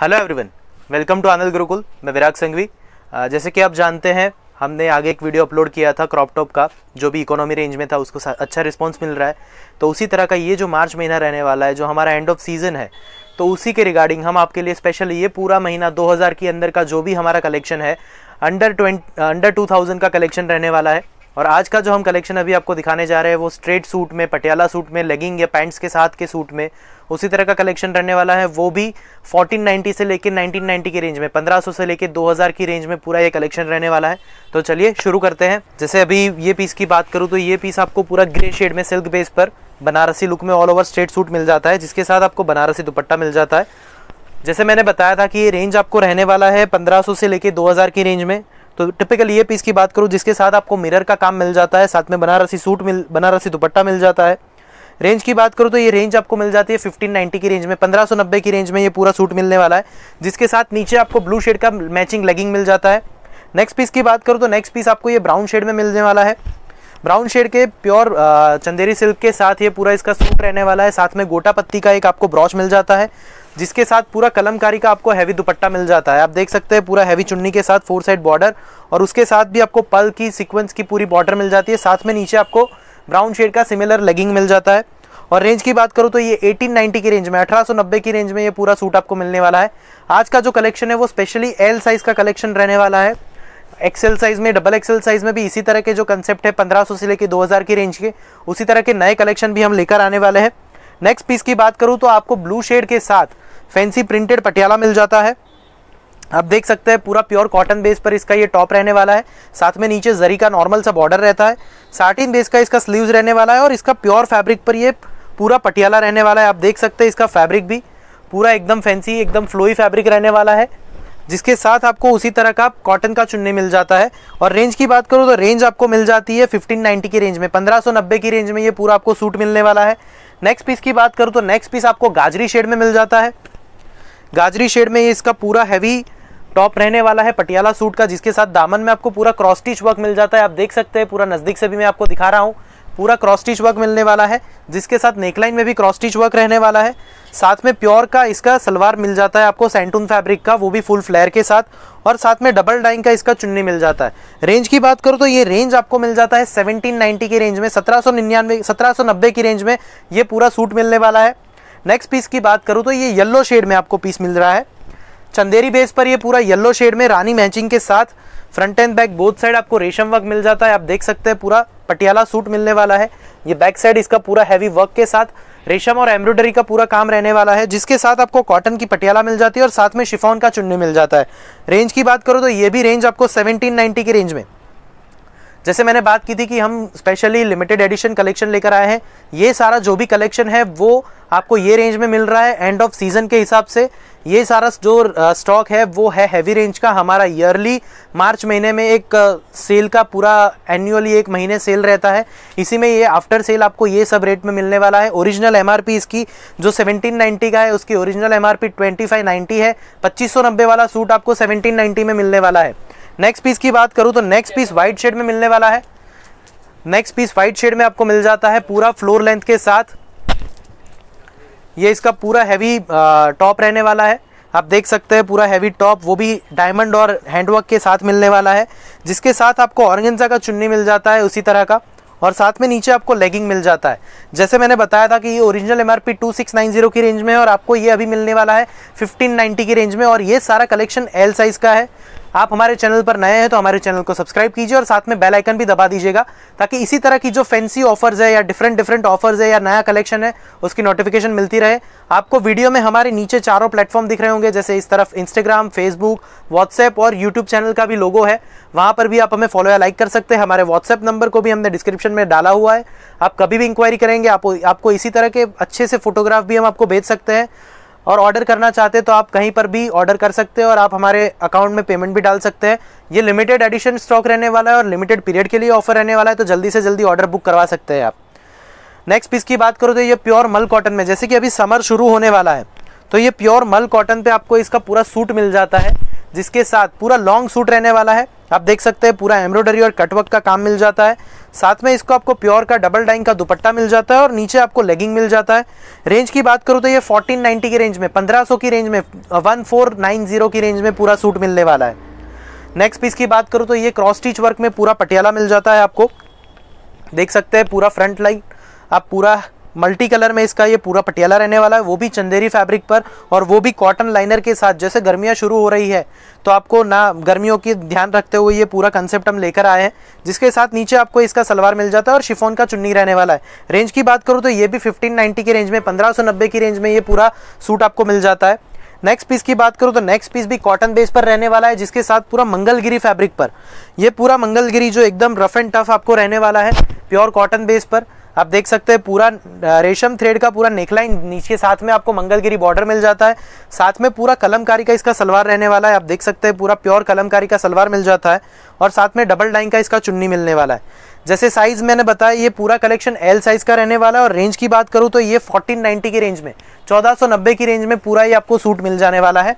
Hello everyone welcome to Anand Gurukul मैं विराग संघवी. जैसे कि आप जानते हैं, हमने आगे एक वीडियो अपलोड किया था क्रॉप टॉप का, जो भी इकोनॉमी रेंज में था, उसको अच्छा रिस्पांस मिल रहा है. तो उसी तरह का ये जो मार्च महीना रहने वाला है, जो हमारा एंड ऑफ़ सीज़न है तो उसी के रिगार्डिंग हम आपके लिए स्पेशल ये पूरा महीना 2000 के अंदर का जो भी हमारा कलेक्शन है अंडर ट्वेंट अंडर 2000 का कलेक्शन रहने वाला है. और आज का जो हम कलेक्शन अभी आपको दिखाने जा रहे हैं, वो स्ट्रेट सूट में, पटियाला सूट में लेगिंग या पैंट्स के साथ के सूट में, उसी तरह का कलेक्शन रहने वाला है। वो भी 1490 से लेकर 1990 की रेंज में 1500 से लेकर 2000 की रेंज में पूरा ये कलेक्शन रहने वाला है। तो चलिए, शुरू करते हैं। जैसे अभी ये पीस की बात करूँ तो ये पीस आपको पूरा ग्रे शेड में सिल्क बेस पर, बनारसी लुक में ऑल ओवर स्ट्रेट सूट मिल जाता है, जिसके साथ आपको बनारसी दुपट्टा मिल जाता है। जैसे मैंने बताया था कि ये रेंज आपको रहने वाला है 1500 से लेके 2000 की रेंज में तो टिपिकल ये पीस की बात करूँ, जिसके साथ आपको मिरर का काम मिल जाता है, साथ में बनारसी सूट मिल, बनारसी दुपट्टा मिल जाता है। रेंज की बात करूँ तो ये रेंज आपको मिल जाती है 1590 की रेंज में 1590 की रेंज में ये पूरा सूट मिलने वाला है, जिसके साथ नीचे आपको ब्लू शेड का मैचिंग लेगिंग मिल जाता है। नेक्स्ट पीस की बात करूँ तो नेक्स्ट पीस आपको ये ब्राउन शेड में मिलने वाला है। ब्राउन शेड के प्योर चंदेरी सिल्क के साथ ये पूरा इसका सूट रहने वाला है। साथ में गोटा पत्ती का एक आपको ब्रॉच मिल जाता है। जिसके साथ पूरा कलमकारी का आपको हैवी दुपट्टा मिल जाता है। आप देख सकते हैं पूरा हैवी चुन्नी के साथ फोर साइड बॉर्डर और उसके साथ भी आपको पल की सीक्वेंस की पूरी बॉर्डर मिल जाती है। साथ में नीचे आपको ब्राउन शेड का सिमिलर लेगिंग मिल जाता है। और रेंज की बात करूँ तो ये 1890 की रेंज में 1890 की रेंज में ये पूरा सूट आपको मिलने वाला है। आज का जो कलेक्शन है वो स्पेशली एल साइज़ का कलेक्शन रहने वाला है। एक्सेल साइज़ में डबल एक्सेल साइज़ में भी इसी तरह के जो कंसेप्ट है 1500 से लेके 2000 की रेंज के, उसी तरह के नए कलेक्शन भी हम लेकर आने वाले हैं। नेक्स्ट पीस की बात करूँ तो आपको ब्लू शेड के साथ फैंसी प्रिंटेड पटियाला मिल जाता है। आप देख सकते हैं पूरा प्योर कॉटन बेस पर इसका ये टॉप रहने वाला है। साथ में नीचे जरी का नॉर्मल सा बॉर्डर रहता है। साटिन बेस का इसका स्लीव्स रहने वाला है और इसका प्योर फैब्रिक पर ये पूरा पटियाला रहने वाला है। आप देख सकते हैं इसका फैब्रिक भी पूरा एकदम फैंसी, एकदम फ्लोई फैब्रिक रहने वाला है, जिसके साथ आपको उसी तरह का कॉटन का चुन्नी मिल जाता है। और रेंज की बात करूँ तो रेंज आपको मिल जाती है 1590 की रेंज में 1590 की रेंज में ये पूरा आपको सूट मिलने वाला है। नेक्स्ट पीस की बात करूँ तो नेक्स्ट पीस आपको गाजरी शेड में मिल जाता है। गाजरी शेड में ये इसका पूरा हैवी टॉप रहने वाला है पटियाला सूट का, जिसके साथ दामन में आपको पूरा क्रॉस स्टिच वर्क मिल जाता है। आप देख सकते हैं, पूरा नज़दीक से भी मैं आपको दिखा रहा हूँ। पूरा क्रॉस स्टिच वर्क मिलने वाला है, जिसके साथ नेकलाइन में भी क्रॉस स्टिच वर्क रहने वाला है। साथ में प्योर का इसका सलवार मिल जाता है आपको सेंटून फैब्रिक का, वो भी फुल फ्लेयर के साथ। और साथ में डबल डाइंग का इसका चुन्नी मिल जाता है। रेंज की बात करूँ तो ये रेंज आपको मिल जाता है 1790 की रेंज में, सत्रह सौ निन्यानवे, सत्रह सौ नब्बे की रेंज में ये पूरा सूट मिलने वाला है। नेक्स्ट पीस की बात करूँ तो ये येलो शेड में आपको पीस मिल रहा है। चंदेरी बेस पर ये पूरा येलो शेड में रानी मैचिंग के साथ front and back both side आपको रेशम वर्क मिल जाता है। आप देख सकते हैं पूरा पटियाला सूट मिलने वाला है। ये बैक साइड इसका पूरा हैवी वर्क के साथ रेशम और एम्ब्रॉयडरी का पूरा काम रहने वाला है, जिसके साथ आपको कॉटन की पटियाला मिल जाती है और साथ में शिफॉन का चुन्नी मिल जाता है। रेंज की बात करो तो ये भी रेंज आपको 1790 की रेंज में। जैसे मैंने बात की थी कि हम स्पेशली लिमिटेड एडिशन कलेक्शन लेकर आए हैं, ये सारा जो भी कलेक्शन है, वो आपको ये रेंज में मिल रहा है एंड ऑफ़ सीज़न के हिसाब से। ये सारा जो स्टॉक है, वो है हैवी रेंज का। हमारा ईयरली मार्च महीने में एक सेल का पूरा एनुअली एक महीने सेल रहता है। इसी में ये आफ्टर सेल आपको ये सब रेट में मिलने वाला है। ओरिजिनल एमआरपी इसकी जो 1790 का है, उसकी ओरिजिनल एमआरपी 2590 है। 2590 वाला सूट आपको 1790 में मिलने वाला है। नेक्स्ट पीस की बात करूँ तो नेक्स्ट पीस व्हाइट शेड में मिलने वाला है। नेक्स्ट पीस व्हाइट शेड में आपको मिल जाता है पूरा फ्लोर लेंथ के साथ। ये इसका पूरा हैवी टॉप रहने वाला है। आप देख सकते हैं पूरा हैवी टॉप वो भी डायमंड और हैंडवर्क के साथ मिलने वाला है, जिसके साथ आपको ऑर्गेंजा का चुन्नी मिल जाता है उसी तरह का, और साथ में नीचे आपको लेगिंग मिल जाता है। जैसे मैंने बताया था कि ये original M R P two six nine zero की रेंज में है, और आपको ये अभी मिलने वाला है फिफ्टीन नाइन्टी की रेंज में, और ये सारा कलेक्शन एल साइज़ का है। आप हमारे चैनल पर नए हैं तो हमारे चैनल को सब्सक्राइब कीजिए और साथ में बेल आइकन भी दबा दीजिएगा ताकि इसी तरह की जो फैंसी ऑफर्स है या डिफरेंट डिफरेंट ऑफर्स है या नया कलेक्शन है, उसकी नोटिफिकेशन मिलती रहे। आपको वीडियो में हमारे नीचे चारों प्लेटफॉर्म दिख रहे होंगे, जैसे इस तरफ़ इंस्टाग्राम फेसबुक व्हाट्सएप और यूट्यूब चैनल का भी लोगो है। वहाँ पर भी आप हमें फॉलो या लाइक कर सकते हैं। हमारे व्हाट्सएप नंबर को भी हमने डिस्क्रिप्शन में डाला हुआ है। आप कभी भी इंक्वायरी करेंगे, आप, आपको इसी तरह के अच्छे से फोटोग्राफ भी हम आपको भेज सकते हैं। और ऑर्डर करना चाहते हैं तो आप कहीं पर भी ऑर्डर कर सकते हैं और आप हमारे अकाउंट में पेमेंट भी डाल सकते हैं। ये लिमिटेड एडिशन स्टॉक रहने वाला है और लिमिटेड पीरियड के लिए ऑफ़र रहने वाला है तो जल्दी से जल्दी ऑर्डर बुक करवा सकते हैं आप। नेक्स्ट पीस की बात करो तो ये प्योर मल कॉटन में, जैसे कि अभी समर शुरू होने वाला है तो ये प्योर मल कॉटन पे आपको इसका पूरा सूट मिल जाता है। जिसके साथ पूरा लॉन्ग सूट रहने वाला है। आप देख सकते हैं पूरा एम्ब्रॉयडरी और कटवर्क का काम मिल जाता है। साथ में इसको आपको प्योर का डबल डाइंग का दुपट्टा मिल जाता है और नीचे आपको लेगिंग मिल जाता है। रेंज की बात करूँ तो ये 1490 की रेंज में 1500 की रेंज में 1490 की रेंज में पूरा सूट मिलने वाला है। नेक्स्ट पीस की बात करूँ तो ये क्रॉस स्टिच वर्क में पूरा पटियाला मिल जाता है आपको। देख सकते हैं पूरा फ्रंट लाइन आप पूरा मल्टी कलर में इसका ये पूरा पटियाला रहने वाला है, वो भी चंदेरी फैब्रिक पर और वो भी कॉटन लाइनर के साथ, जैसे गर्मियाँ शुरू हो रही है तो आपको ना गर्मियों की ध्यान रखते हुए ये पूरा कंसेप्ट हम लेकर आए हैं, जिसके साथ नीचे आपको इसका सलवार मिल जाता है और शिफोन का चुन्नी रहने वाला है। रेंज की बात करूँ तो ये भी फिफ्टीन की रेंज में, पंद्रह की रेंज में ये पूरा सूट आपको मिल जाता है। नेक्स्ट पीस की बात करूँ तो नेक्स्ट पीस भी कॉटन बेस पर रहने वाला है, जिसके साथ पूरा मंगलगिरी फैब्रिक पर। ये पूरा मंगलगिरी जो एकदम रफ एंड टफ आपको रहने वाला है प्योर कॉटन बेस पर। आप देख सकते हैं पूरा रेशम थ्रेड का पूरा नेकलाइन नीचे, साथ में आपको मंगलगिरी बॉर्डर मिल जाता है। साथ में पूरा कलमकारी का इसका सलवार रहने वाला है, आप देख सकते हैं पूरा प्योर कलमकारी का सलवार मिल जाता है और साथ में डबल डाइंग का इसका चुन्नी मिलने वाला है। जैसे साइज़ मैंने बताया, ये पूरा कलेक्शन एल साइज़ का रहने वाला है और रेंज की बात करूँ तो ये फोर्टीन की रेंज में, चौदह की रेंज में पूरा ये आपको सूट मिल जाने वाला है।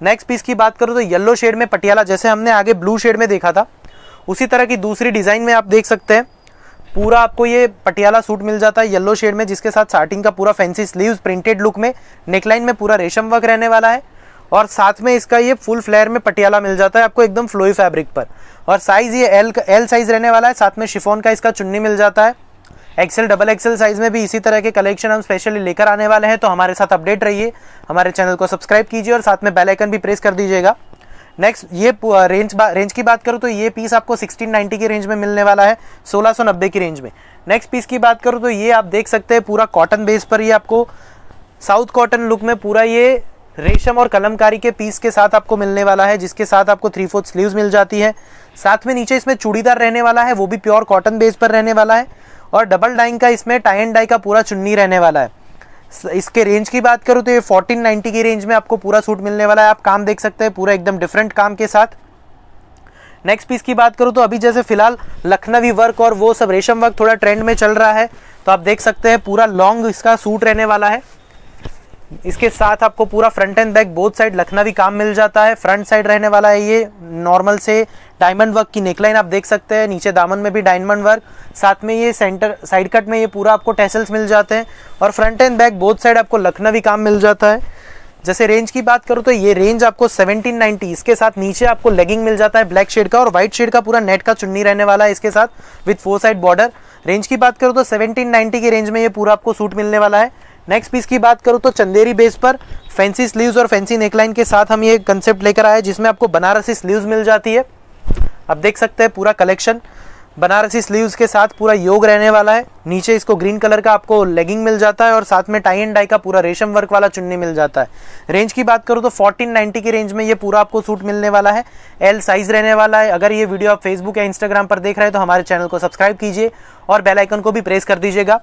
नेक्स्ट पीस की बात करूँ तो येलो शेड में पटियाला, जैसे हमने आगे ब्लू शेड में देखा था, उसी तरह की दूसरी डिज़ाइन में आप देख सकते हैं। पूरा आपको ये पटियाला सूट मिल जाता है येलो शेड में, जिसके साथ स्टार्टिंग का पूरा फैंसी स्लीव्स प्रिंटेड लुक में नेकलाइन में पूरा रेशम वर्क रहने वाला है। और साथ में इसका ये फुल फ्लेयर में पटियाला मिल जाता है आपको एकदम फ्लोई फैब्रिक पर। और साइज़ ये एल एल साइज़ रहने वाला है, साथ में शिफोन का इसका चुन्नी मिल जाता है। एक्सेल डबल एक्सेल साइज़ में भी इसी तरह के कलेक्शन हम स्पेशली लेकर आने वाले हैं तो हमारे साथ अपडेट रहिए। हमारे चैनल को सब्सक्राइब कीजिए और साथ में बेल आइकन भी प्रेस कर दीजिएगा। नेक्स्ट ये रेंज रेंज की बात करूँ तो ये पीस आपको 1690 की रेंज में मिलने वाला है 1690 की रेंज में। नेक्स्ट पीस की बात करूँ तो ये आप देख सकते हैं पूरा कॉटन बेस पर ये आपको साउथ कॉटन लुक में पूरा ये रेशम और कलमकारी के पीस के साथ आपको मिलने वाला है, जिसके साथ आपको थ्री फोर्थ स्लीव्स मिल जाती है। साथ में नीचे इसमें चूड़ीदार रहने वाला है, वो भी प्योर कॉटन बेस पर रहने वाला है, और डबल डाइंग का इसमें टाई एंड डाई का पूरा चुन्नी रहने वाला है। इसके रेंज की बात करूँ तो ये 1490 की रेंज में आपको पूरा सूट मिलने वाला है। आप काम देख सकते हैं, पूरा एकदम डिफरेंट काम के साथ। नेक्स्ट पीस की बात करूँ तो अभी जैसे फ़िलहाल लखनवी वर्क और वो सब रेशम वर्क थोड़ा ट्रेंड में चल रहा है। तो आप देख सकते हैं, पूरा लॉन्ग इसका सूट रहने वाला है। इसके साथ आपको पूरा front and back both side Lucknowi काम मिल जाता है। फ्रंट साइड रहने वाला है ये नॉर्मल से डायमंड वर्क की नेकलाइन आप देख सकते हैं। नीचे दामन में भी डायमंड वर्क साथ में ये सेंटर साइड कट में ये पूरा आपको टेसल्स मिल जाते हैं। और front and back both side आपको लखनवी काम मिल जाता है। जैसे रेंज की बात करूँ तो ये रेंज आपको 1790 इसके साथ नीचे आपको लेगिंग मिल जाता है ब्लैक शेड का और व्हाइट शेड का पूरा नेट का चुन्नी रहने वाला है इसके साथ with four side border range की बात करूँ तो 1790 की रेंज में ये पूरा आपको सूट मिलने वाला है। नेक्स्ट पीस की बात करूँ तो चंदेरी बेस पर फैंसी स्लीव्स और फैंसी नेकलाइन के साथ हम ये कंसेप्ट लेकर आए जिसमें आपको बनारसी स्लीव्स मिल जाती है। आप देख सकते हैं पूरा कलेक्शन बनारसी स्लीव्स के साथ पूरा योग रहने वाला है। नीचे इसको ग्रीन कलर का आपको लेगिंग मिल जाता है और साथ में टाई एंड डाई का पूरा रेशम वर्क वाला चुन्नी मिल जाता है। रेंज की बात करूँ तो 1490 की रेंज में ये पूरा आपको सूट मिलने वाला है। एल साइज़ रहने वाला है। अगर ये वीडियो आप फेसबुक या इंस्टाग्राम पर देख रहे हैं तो हमारे चैनल को सब्सक्राइब कीजिए और बेलाइकन को भी प्रेस कर दीजिएगा।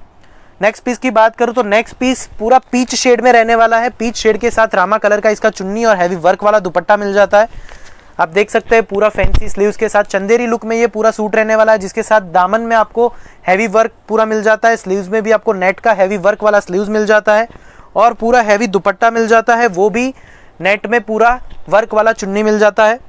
नेक्स्ट पीस की बात करूँ तो नेक्स्ट पीस पूरा पीच शेड में रहने वाला है। पीच शेड के साथ रामा कलर का इसका चुन्नी और हैवी वर्क वाला दुपट्टा मिल जाता है। आप देख सकते हैं पूरा फैंसी स्लीव्स के साथ चंदेरी लुक में ये पूरा सूट रहने वाला है, जिसके साथ दामन में आपको हैवी वर्क पूरा मिल जाता है। स्लीव्स में भी आपको नेट का हैवी वर्क वाला स्लीव्स मिल जाता है और पूरा हैवी दुपट्टा मिल जाता है। वो भी नेट में पूरा वर्क वाला चुन्नी मिल जाता है।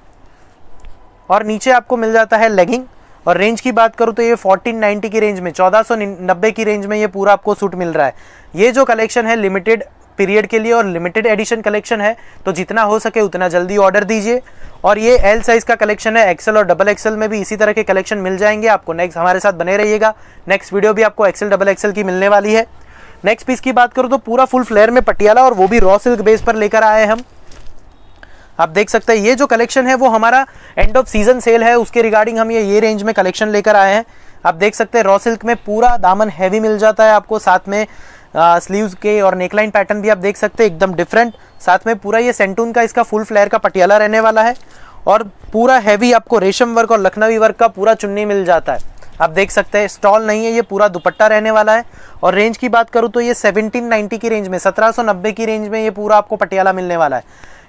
और नीचे आपको मिल जाता है लेगिंग और रेंज की बात करूँ तो ये 1490 की रेंज में 1490 की रेंज में ये पूरा आपको सूट मिल रहा है। ये जो कलेक्शन है लिमिटेड पीरियड के लिए और लिमिटेड एडिशन कलेक्शन है तो जितना हो सके उतना जल्दी ऑर्डर दीजिए। और ये एल साइज़ का कलेक्शन है एक्सेल और डबल एक्सेल में भी इसी तरह के कलेक्शन मिल जाएँगे। आपको नेक्स्ट हमारे साथ बने रहिएगा। नेक्स्ट वीडियो भी आपको एक्सेल डबल एक्सेल की मिलने वाली है। नेक्स्ट पीस की बात करूँ तो पूरा फुल फ्लेयर में पटियाला और वो भी रॉ सिल्क बेस पर लेकर आए हम। आप देख सकते हैं, ये जो कलेक्शन है, वो हमारा एंड ऑफ़ सीज़न सेल है। उसके रिगार्डिंग हम ये ये रेंज में कलेक्शन लेकर आए हैं। आप देख सकते हैं रॉ सिल्क में पूरा दामन हैवी मिल जाता है आपको। साथ में स्लीव्स के और नेकलाइन पैटर्न भी आप देख सकते हैं, एकदम डिफरेंट साथ में पूरा ये सेंटून का, इसका फुल फ्लेयर का पटियाला रहने वाला है। और पूरा हैवी आपको रेशम वर्क और लखनवी वर्क का पूरा चुन्नी मिल जाता है। आप देख सकते हैं स्टॉल नहीं है, ये पूरा दुपट्टा रहने वाला है। और रेंज की बात करूँ तो ये 1790 की रेंज में 1790 की रेंज में ये पूरा आपको पटियाला मिलने वाला है।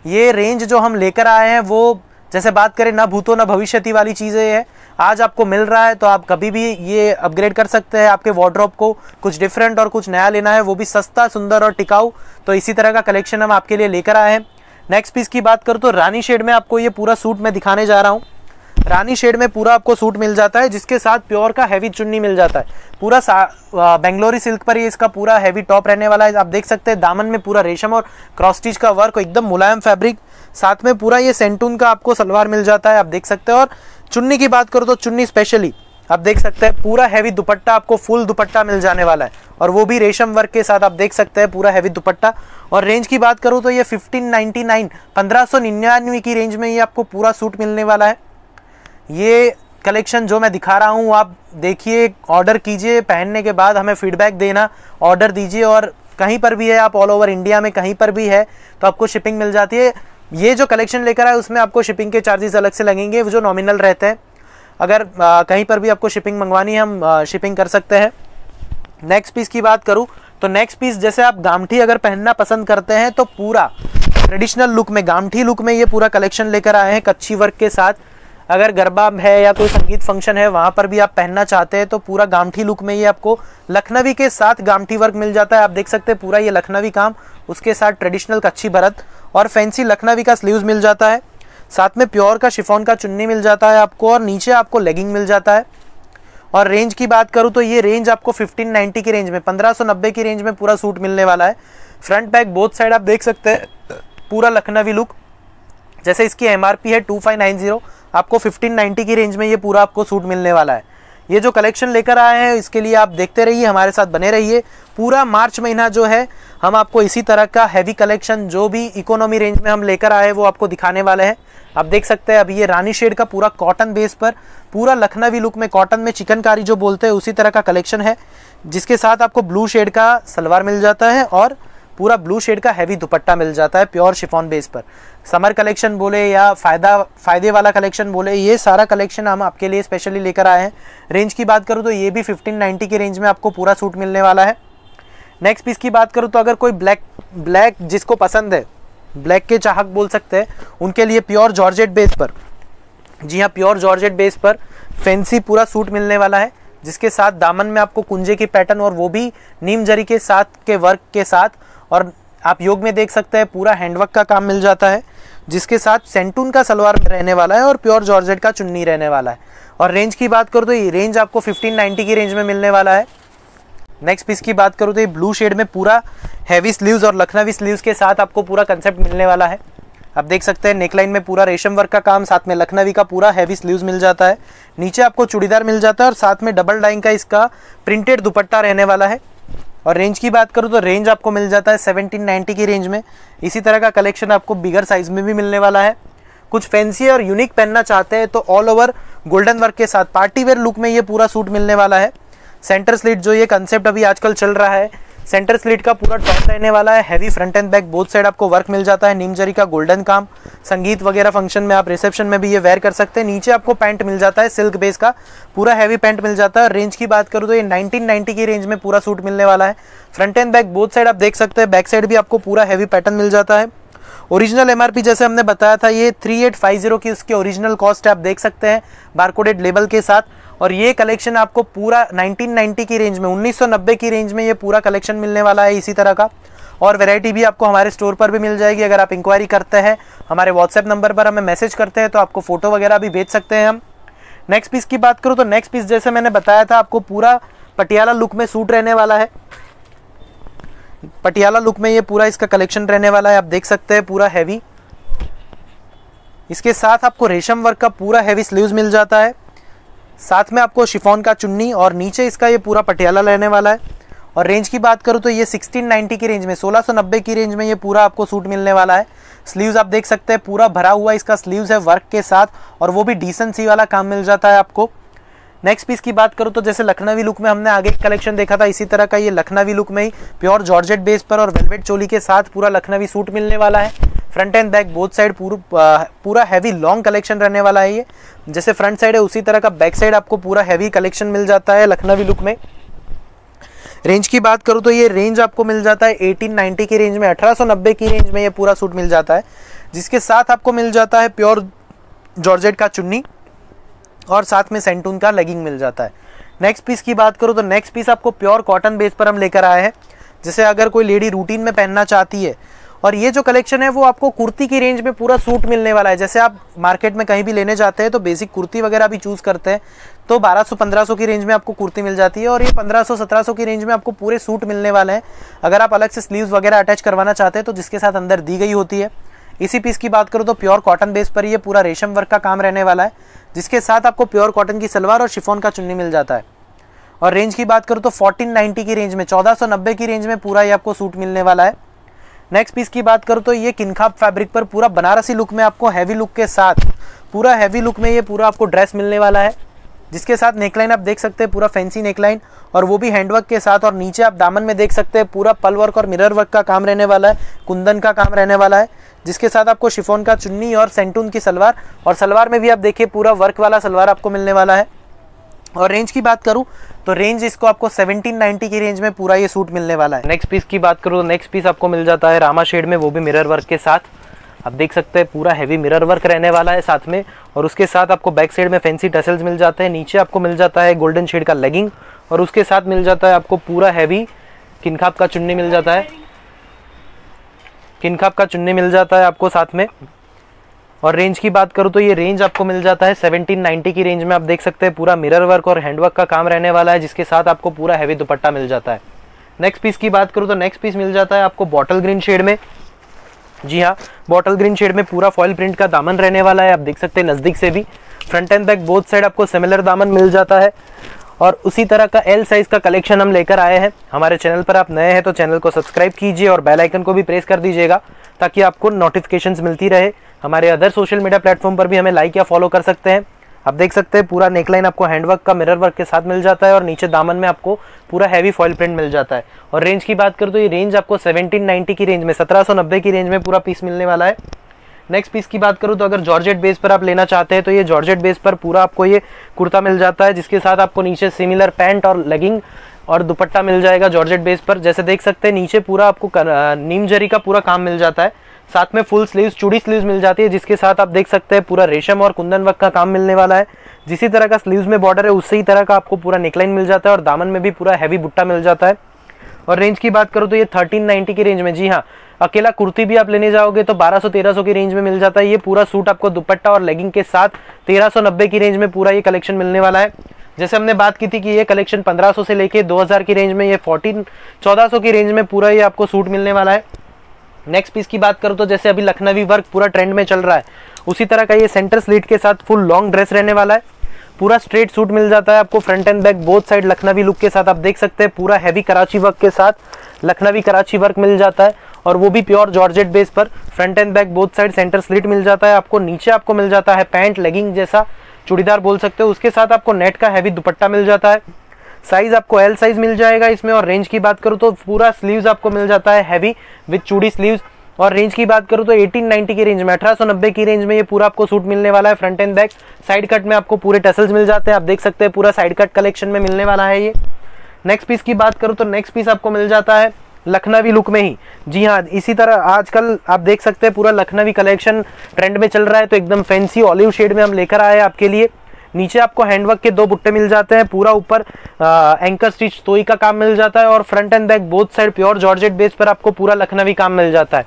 ये रेंज जो हम लेकर आए हैं, वो जैसे बात करें, ना भूतो, ना भविष्यति वाली चीज़ें है। आज आपको मिल रहा है तो आप कभी भी ये अपग्रेड कर सकते हैं। आपके वार्ड्रॉप को कुछ डिफरेंट और कुछ नया लेना है, वो भी सस्ता, सुंदर और टिकाऊ। तो इसी तरह का कलेक्शन हम आपके लिए लेकर आए हैं। नेक्स्ट पीस की बात करूँ तो रानी शेड में आपको ये पूरा सूट मैं दिखाने जा रहा हूँ। रानी शेड में पूरा आपको सूट मिल जाता है, जिसके साथ प्योर का हैवी चुन्नी मिल जाता है। पूरा बेंगलोरी सिल्क पर ही इसका पूरा हैवी टॉप रहने वाला है। आप देख सकते हैं, दामन में पूरा रेशम और क्रॉस स्टिच का वर्क एकदम मुलायम फैब्रिक साथ में पूरा ये सेंटून का आपको सलवार मिल जाता है, आप देख सकते हैं। और चुन्नी की बात करो तो चुन्नी स्पेशली आप देख सकते हैं, पूरा हैवी दुपट्टा आपको फुल दुपट्टा मिल जाने वाला है। और वो भी रेशम वर्क के साथ आप देख सकते हैं, पूरा हैवी दुपट्टा। और रेंज की बात करूँ तो ये 1599 1599 की रेंज में ये आपको पूरा सूट मिलने वाला है। ये कलेक्शन जो मैं दिखा रहा हूँ आप देखिए ऑर्डर कीजिए पहनने के बाद हमें फीडबैक देना। ऑर्डर दीजिए और कहीं पर भी है आप ऑल ओवर इंडिया में कहीं पर भी है तो आपको शिपिंग मिल जाती है। ये जो कलेक्शन लेकर आए उसमें आपको शिपिंग के चार्जेस अलग से लगेंगे जो नॉमिनल रहते हैं। अगर आ, कहीं पर भी आपको शिपिंग मंगवानी है हम आ, शिपिंग कर सकते हैं। नेक्स्ट पीस की बात करूँ तो नेक्स्ट पीस जैसे आप गामठी अगर पहनना पसंद करते हैं तो पूरा ट्रेडिशनल लुक में गामठी लुक में ये पूरा कलेक्शन लेकर आए हैं कच्ची वर्क के साथ। अगर गरबा है या कोई संगीत फ़ंक्शन है, वहाँ पर भी आप पहनना चाहते हैं तो पूरा गामठी लुक में ये आपको लखनवी के साथ गामठी वर्क मिल जाता है। आप देख सकते हैं पूरा ये लखनवी काम, उसके साथ ट्रेडिशनल कच्ची भरत और फैंसी लखनवी का स्लीव्स मिल जाता है। साथ में प्योर का शिफोन का चुन्नी मिल जाता है आपको और नीचे आपको लेगिंग मिल जाता है। और रेंज की बात करूँ तो ये रेंज आपको 1590 की रेंज में 1590 की रेंज में पूरा सूट मिलने वाला है। फ्रंट बैक बोथ साइड आप देख सकते हैं, पूरा लखनवी लुक जैसे इसकी एमआरपी है टू आपको 1590 की रेंज में ये पूरा आपको सूट मिलने वाला है। ये जो कलेक्शन लेकर आए हैं, इसके लिए आप देखते रहिए, हमारे साथ बने रहिए। पूरा मार्च महीना जो है, हम आपको इसी तरह का हैवी कलेक्शन जो भी इकोनॉमी रेंज में हम लेकर आए वो आपको दिखाने वाले हैं। आप देख सकते हैं, अभी ये रानी शेड का पूरा कॉटन बेस पर, पूरा लखनवी लुक में कॉटन में चिकनकारी जो बोलते हैं, उसी तरह का कलेक्शन है, जिसके साथ आपको ब्लू शेड का सलवार मिल जाता है और पूरा ब्लू शेड का हैवी दुपट्टा मिल जाता है प्योर शिफॉन बेस पर। समर कलेक्शन बोले या फ़ायदा, फ़ायदे वाला कलेक्शन बोले, ये सारा कलेक्शन हम आपके लिए स्पेशली लेकर आए हैं। रेंज की बात करूँ तो ये भी 1590 की रेंज में आपको पूरा सूट मिलने वाला है। नेक्स्ट पीस की बात करूँ तो अगर कोई ब्लैक ब्लैक जिसको पसंद है ब्लैक के चाहक बोल सकते हैं, उनके लिए प्योर जॉर्जेट बेस पर। जी हाँ प्योर जॉर्जेट बेस पर फैंसी पूरा सूट मिलने वाला है, जिसके साथ दामन में आपको कुंजे की पैटर्न और वो भी नीम जरी के साथ, के वर्क के साथ, और आप योग में देख सकते हैं, पूरा हैंडवर्क का काम मिल जाता है। जिसके साथ सेंटून का सलवार रहने वाला है और प्योर जॉर्जेट का चुन्नी रहने वाला है। और रेंज की बात करूँ तो ये रेंज आपको 1590 की रेंज में मिलने वाला है। नेक्स्ट पीस की बात करूँ तो ये ब्लू शेड में पूरा हैवी स्लीव्स और लखनवी स्लीव्स के साथ आपको पूरा कंसेप्ट मिलने वाला है। आप देख सकते हैं नेकलाइन में पूरा रेशम वर्क का काम, साथ में लखनवी का पूरा हैवी स्लीव्स मिल जाता है। नीचे आपको चूड़ीदार मिल जाता है और साथ में डबल डाइंग का इसका प्रिंटेड दुपट्टा रहने वाला है। और रेंज की बात करूँ तो रेंज आपको मिल जाता है सेवनटीन नाइन्टी की रेंज में। इसी तरह का कलेक्शन आपको बिगर साइज़ में भी मिलने वाला है। कुछ फैंसी और यूनिक पहनना चाहते हैं तो ऑल ओवर गोल्डन वर्क के साथ पार्टी वेयर लुक में ये पूरा सूट मिलने वाला है। सेंटर स्लिट जो ये कंसेप्ट अभी आजकल चल रहा है सेंटर स्लिट का पूरा टॉप रहने वाला है heavy front and back both side आपको वर्क मिल जाता है, नीमजरी का गोल्डन काम संगीत वगैरह फ़ंक्शन में आप रिसेप्शन में भी ये वेयर कर सकते हैं। नीचे आपको पैंट मिल जाता है सिल्क बेस का, पूरा हैवी पैंट मिल जाता है। रेंज की बात करूँ तो ये 1990 की रेंज में पूरा सूट मिलने वाला है। Front and back both side आप देख सकते हैं बैक साइड भी आपको पूरा हैवी पैटर्न मिल जाता है। ओरिजिनल एमआरपी जैसे हमने बताया था, ये 3850 की उसकी ओरिजिनल कॉस्ट है, आप देख सकते हैं बारकोडेड लेबल के साथ। और ये कलेक्शन आपको पूरा 1990 की रेंज में 1990 की रेंज में ये पूरा कलेक्शन मिलने वाला है इसी तरह का। और वैरायटी भी आपको हमारे स्टोर पर भी मिल जाएगी। अगर आप इंक्वायरी करते हैं, हमारे व्हाट्सएप नंबर पर हमें मैसेज करते हैं तो आपको फ़ोटो वगैरह भी भेज सकते हैं हम। नेक्स्ट पीस की बात करूँ तो नेक्स्ट पीस जैसे मैंने बताया था, आपको पूरा पटियाला लुक में सूट रहने वाला है। पटियाला लुक में ये पूरा इसका कलेक्शन रहने वाला है, आप देख सकते हैं, पूरा हैवी इसके साथ आपको रेशम वर्क का पूरा हैवी स्लीव्स मिल जाता है। साथ में आपको शिफॉन का चुन्नी और नीचे इसका ये पूरा पटियाला रहने वाला है। और रेंज की बात करूँ तो ये 1690 की रेंज में 1690 की रेंज में ये पूरा आपको सूट मिलने वाला है। स्लीव्स आप देख सकते हैं, पूरा भरा हुआ इसका स्लीव्स है वर्क के साथ और वो भी डिसेंट सी वाला काम मिल जाता है आपको। नेक्स्ट पीस की बात करूँ तो जैसे लखनवी लुक में हमने आगे कलेक्शन देखा था, इसी तरह का ये लखनवी लुक में ही प्योर जॉर्जेट बेस पर और वेलवेट चोली के साथ पूरा लखनवी सूट मिलने वाला है। Front and back both side पूरा हैवी लॉन्ग कलेक्शन रहने वाला है ये। जैसे फ्रंट साइड है, उसी तरह का बैक साइड आपको पूरा हैवी कलेक्शन मिल जाता है लखनवी लुक में। रेंज की बात करूँ तो ये रेंज आपको मिल जाता है 1890 की रेंज में 1890 की रेंज में ये पूरा सूट मिल जाता है। जिसके साथ आपको मिल जाता है प्योर जॉर्जेट का चुन्नी और साथ में सेंटून का लेगिंग मिल जाता है। नेक्स्ट पीस की बात करूँ तो नेक्स्ट पीस आपको प्योर कॉटन बेस पर हम लेकर आए हैं। जैसे अगर कोई लेडी रूटीन में पहनना चाहती है और ये जो कलेक्शन है, वो आपको कुर्ती की रेंज में पूरा सूट मिलने वाला है। जैसे आप मार्केट में कहीं भी लेने जाते हैं तो बेसिक कुर्ती वगैरह भी चूज़ करते हैं तो 1200-1500 की रेंज में आपको कुर्ती मिल जाती है और ये 1500-1700 की रेंज में आपको पूरे सूट मिलने वाले हैं। अगर आप अलग से स्लीव्स वगैरह अटैच करवाना चाहते हैं तो जिसके साथ अंदर दी गई होती है। इसी पीस की बात करूँ तो प्योर कॉटन बेस पर ये पूरा रेशम वर्क का काम रहने वाला है, जिसके साथ आपको प्योर कॉटन की सलवार और शिफोन का चुन्नी मिल जाता है। और रेंज की बात करूँ तो 1490 की रेंज में 1490 की रेंज में पूरा ये आपको सूट मिलने वाला है। नेक्स्ट पीस की बात करूँ तो ये किनखाब फैब्रिक पर पूरा बनारसी लुक में आपको हैवी लुक के साथ, पूरा हैवी लुक में ये पूरा आपको ड्रेस मिलने वाला है। जिसके साथ नेकलाइन आप देख सकते हैं, पूरा फैंसी नेकलाइन और वो भी हैंडवर्क के साथ और नीचे आप दामन में देख सकते हैं, पूरा पल वर्क और मिरर वर्क का काम रहने वाला है, कुंदन का काम रहने वाला है। जिसके साथ आपको शिफोन का चुन्नी और सेंटून की सलवार और सलवार में भी आप देखिए पूरा वर्क वाला सलवार आपको मिलने वाला है। और रेंज की बात करूँ तो रेंज इसको आपको 1790 की रेंज में पूरा ये सूट मिलने वाला है। नेक्स्ट पीस की बात करूँ तो नेक्स्ट पीस आपको मिल जाता है रामा शेड में, वो भी मिरर वर्क के साथ। आप देख सकते हैं, पूरा हैवी मिरर वर्क रहने वाला है साथ में। और उसके साथ आपको बैक साइड में फैंसी टसल्स मिल जाते हैं। नीचे आपको मिल जाता है गोल्डन शेड का लेगिंग और उसके साथ मिल जाता है आपको पूरा हैवी किनखाप का चुन्नी मिल जाता है। किनखाप का चुन्नी मिल जाता है आपको साथ में। और रेंज की बात करूँ तो ये रेंज आपको मिल जाता है 1790 की रेंज में आप देख सकते हैं, पूरा मिरर वर्क और हैंडवर्क का काम रहने वाला है, जिसके साथ आपको पूरा हैवी दुपट्टा मिल जाता है। नेक्स्ट पीस की बात करूँ तो नेक्स्ट पीस मिल जाता है आपको बॉटल ग्रीन शेड में। जी हाँ बॉटल ग्रीन शेड में पूरा फॉइल प्रिंट का दामन रहने वाला है, आप देख सकते हैं नज़दीक से भी। Front and back both side आपको सिमिलर दामन मिल जाता है। और उसी तरह का एल साइज़ का कलेक्शन हम लेकर आए हैं। हमारे चैनल पर आप नए हैं तो चैनल को सब्सक्राइब कीजिए और बेल आइकन को भी प्रेस कर दीजिएगा। ताकि आपको नोटिफिकेशन मिलती रहे। हमारे अदर सोशल मीडिया प्लेटफॉर्म पर भी हमें लाइक या फॉलो कर सकते हैं। आप देख सकते हैं, पूरा नेकलाइन आपको हैंडवर्क का मिरर वर्क के साथ मिल जाता है और नीचे दामन में आपको पूरा हैवी फॉइल प्रिंट मिल जाता है। और रेंज की बात करूँ तो ये रेंज आपको 1790 की रेंज में 1790 की रेंज में पूरा पीस मिलने वाला है। नेक्स्ट पीस की बात करूँ तो अगर जॉर्जेट बेस पर आप लेना चाहते हैं तो ये जॉर्जेट बेस पर पूरा आपको ये कुर्ता मिल जाता है, जिसके साथ आपको नीचे सिमिलर पैंट और लेगिंग और दुपट्टा मिल जाएगा जॉर्जेट बेस पर। जैसे देख सकते हैं, नीचे पूरा आपको नीम जरी का पूरा काम मिल जाता है। साथ में फुल स्लीव्स, चूड़ी स्लीव्स मिल जाती है, जिसके साथ आप देख सकते हैं पूरा रेशम और कुंदन वर्क का काम मिलने वाला है। जिसी तरह का स्लीव्स में बॉर्डर है, उसी तरह का आपको पूरा नेकलाइन मिल जाता है और दामन में भी पूरा हैवी बुट्टा मिल जाता है। और रेंज की बात करूँ तो ये थर्टीन नाइनटी की रेंज में, जी हाँ अकेला कुर्ती भी आप लेने जाओगे तो 1200-1300 की रेंज में मिल जाता है। ये पूरा सूट आपको दुपट्टा और लेगिंग के साथ 1390 की रेंज में पूरा ये कलेक्शन मिलने वाला है। जैसे हमने बात की थी कि ये कलेक्शन 1500 से लेके 2000 की रेंज में, ये 14 1400 की रेंज में पूरा ये आपको सूट मिलने वाला है। नेक्स्ट पीस की बात करूँ तो जैसे अभी लखनवी वर्क पूरा ट्रेंड में चल रहा है, उसी तरह का ये सेंटर स्लीट के साथ फुल लॉन्ग ड्रेस रहने वाला है। पूरा स्ट्रेट सूट मिल जाता है आपको front and back both side Lucknowi look के साथ आप देख सकते हैं, पूरा हैवी कराची वर्क के साथ लखनवी कराची वर्क मिल जाता है, और वो भी प्योर जॉर्जेट बेस पर front and back both side centre slit मिल जाता है, आपको नीचे आपको मिल जाता है पैंट लेगिंग जैसा। चूड़ीदार बोल सकते हो, उसके साथ आपको नेट का हैवी दुपट्टा मिल जाता है। साइज़ आपको एल साइज़ मिल जाएगा इसमें और रेंज की बात करूँ तो पूरा स्लीव्स आपको मिल जाता है हैवी विथ चूड़ी स्लीव्स और रेंज की बात करूँ तो 1890 की रेंज में 1890 की रेंज में ये पूरा आपको सूट मिलने वाला है front and back side cut में आपको पूरे टसल्स मिल जाते हैं, आप देख सकते हैं पूरा साइड कट कलेक्शन में मिलने वाला है ये। नेक्स्ट पीस की बात करूँ तो नेक्स्ट पीस आपको मिल जाता है। लखनवी लुक में ही। जी हाँ इसी तरह आजकल आप देख सकते हैं पूरा लखनवी कलेक्शन ट्रेंड में चल रहा है तो एकदम फैंसी ऑलिव शेड में हम लेकर आए आपके लिए। नीचे आपको हैंडवर्क के दो बुट्टे मिल जाते हैं, पूरा ऊपर एंकर स्टिच तोई का काम मिल जाता है और front and back both side pure georgette base पर आपको पूरा लखनवी काम मिल जाता है।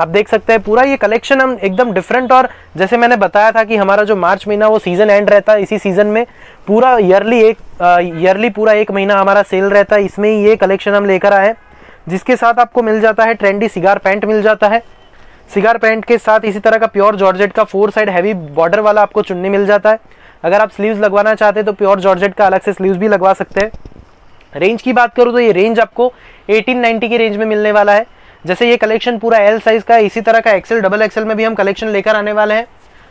आप देख सकते हैं पूरा ये कलेक्शन हम एकदम डिफरेंट और जैसे मैंने बताया था कि हमारा जो मार्च महीना वो सीज़न एंड रहता है, इसी सीज़न में पूरा ईयरली एक ईयरली पूरा एक महीना हमारा सेल रहता है, इसमें ही ये कलेक्शन हम लेकर आए जिसके साथ आपको मिल जाता है ट्रेंडी सिगार पैंट मिल जाता है। सिगार पैंट के साथ इसी तरह का प्योर जॉर्जेट का फोर साइड हैवी बॉर्डर वाला आपको चुन्नी मिल जाता है। अगर आप स्लीव्स लगवाना चाहते हैं तो प्योर जॉर्जेट का अलग से स्लीव्स भी लगवा सकते हैं। रेंज की बात करूँ तो ये रेंज आपको 1890 की रेंज में मिलने वाला है। जैसे ये कलेक्शन पूरा एल साइज़ का इसी तरह का एक्सेल डबल एक्सेल में भी हम कलेक्शन लेकर आने वाले हैं।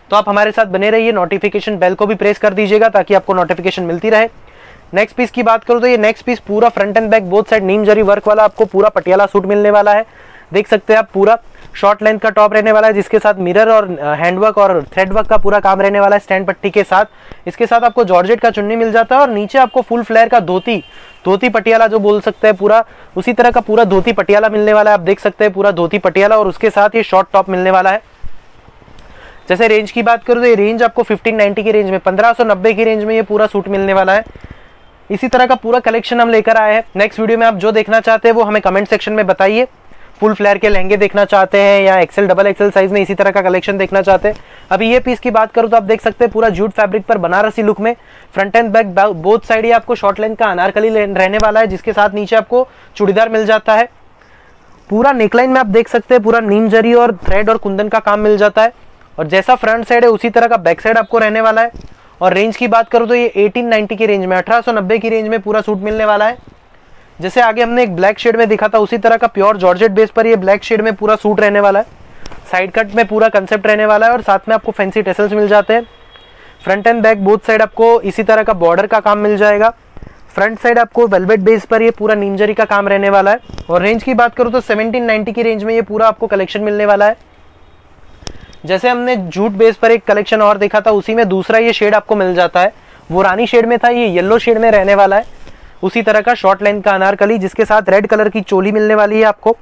तो आप हमारे साथ बने रहिए नोटिफिकेशन बेल को भी प्रेस कर दीजिएगा ताकि आपको नोटिफिकेशन मिलती रहे। नेक्स्ट पीस की बात करूँ तो ये नेक्स्ट पीस पूरा front and back both side Neem zari work वाला आपको पूरा पटियाला सूट मिलने वाला है। देख सकते हैं आप पूरा शॉर्ट लेंथ का टॉप रहने वाला है, जिसके साथ मिरर और हैंडवर्क और थ्रेड वर्क का पूरा काम रहने वाला है स्टैंड पट्टी के साथ। इसके साथ आपको जॉर्जेट का चुन्नी मिल जाता है और नीचे आपको फुल फ्लेयर का धोती धोती पटियाला जो बोल सकते हैं पूरा, उसी तरह का पूरा धोती पटियाला मिलने वाला है। आप देख सकते हैं पूरा धोती पटियाला और उसके साथ ये शॉर्ट टॉप मिलने वाला है। जैसे रेंज की बात करूँ तो ये रेंज आपको 1590 की रेंज में 1590 की रेंज में ये पूरा सूट मिलने वाला है। इसी तरह का पूरा कलेक्शन हम लेकर आए हैं। नेक्स्ट वीडियो में आप जो देखना चाहते हैं, वो हमें कमेंट सेक्शन में बताइए। फुल फ्लेयर के लहंगे देखना चाहते हैं या एक्सेल डबल एक्सेल साइज़ में इसी तरह का कलेक्शन देखना चाहते हैं। अभी ये पीस की बात करूँ तो आप देख सकते हैं पूरा जूट फैब्रिक पर बनारसी लुक में। Front and back both side ही आपको शॉर्ट लेंथ का अनारकली रहने वाला है, जिसके साथ नीचे आपको चूड़ीदार मिल जाता है। पूरा नेकलाइन में आप देख सकते हैं, पूरा नीम जरी और थ्रेड और कुंदन का काम मिल जाता है। और जैसा फ्रंट साइड है, उसी तरह का बैक साइड आपको रहने वाला है। और रेंज की बात करूँ तो ये 1890 की रेंज में 1890 की रेंज में पूरा सूट मिलने वाला है। जैसे आगे हमने एक ब्लैक शेड में दिखा था, उसी तरह का प्योर जॉर्जेट बेस पर ये ब्लैक शेड में पूरा सूट रहने वाला है। साइड कट में पूरा कंसेप्ट रहने वाला है और साथ में आपको फैंसी टेसल्स मिल जाते हैं। Front and back both side आपको इसी तरह का बॉर्डर का काम मिल जाएगा। फ्रंट साइड आपको वेलवेट बेस पर ये पूरा नीमजरी का काम रहने वाला है। और रेंज की बात करूँ तो 1790 की रेंज में ये पूरा आपको कलेक्शन मिलने वाला है। जैसे हमने जूट बेस पर एक कलेक्शन और देखा था, उसी में दूसरा ये शेड आपको मिल जाता है। वो रानी शेड में था, ये येलो शेड में रहने वाला है। उसी तरह का शॉर्ट लेंथ का अनारकली, जिसके साथ रेड कलर की चोली मिलने वाली है आपको।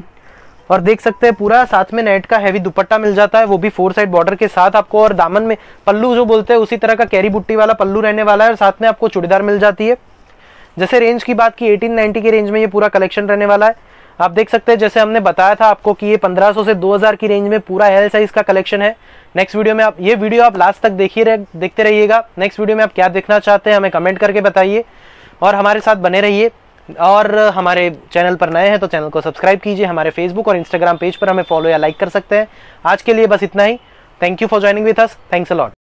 और देख सकते हैं, पूरा साथ में नेट का हैवी दुपट्टा मिल जाता है, वो भी फोर साइड बॉर्डर के साथ आपको। और दामन में पल्लू जो बोलते हैं, उसी तरह का कैरी बुट्टी वाला पल्लू रहने वाला है, और साथ में आपको चूड़ीदार मिल जाती है। जैसे रेंज की बात की 1890 की रेंज में ये पूरा कलेक्शन रहने वाला है। आप देख सकते हैं, जैसे हमने बताया था आपको कि ये 1500 से 2000 की रेंज में पूरा एल साइज़ का कलेक्शन है। नेक्स्ट वीडियो में आप, ये वीडियो आप लास्ट तक देखिए रहे, देखते रहिएगा। नेक्स्ट वीडियो में आप क्या देखना चाहते हैं, हमें कमेंट करके बताइए। और हमारे साथ बने रहिए। और हमारे चैनल पर नए हैं तो चैनल को सब्सक्राइब कीजिए। हमारे फेसबुक और इंस्टाग्राम पेज पर हमें फॉलो या लाइक कर सकते हैं। आज के लिए बस इतना ही। Thank you for joining with us thanks a lot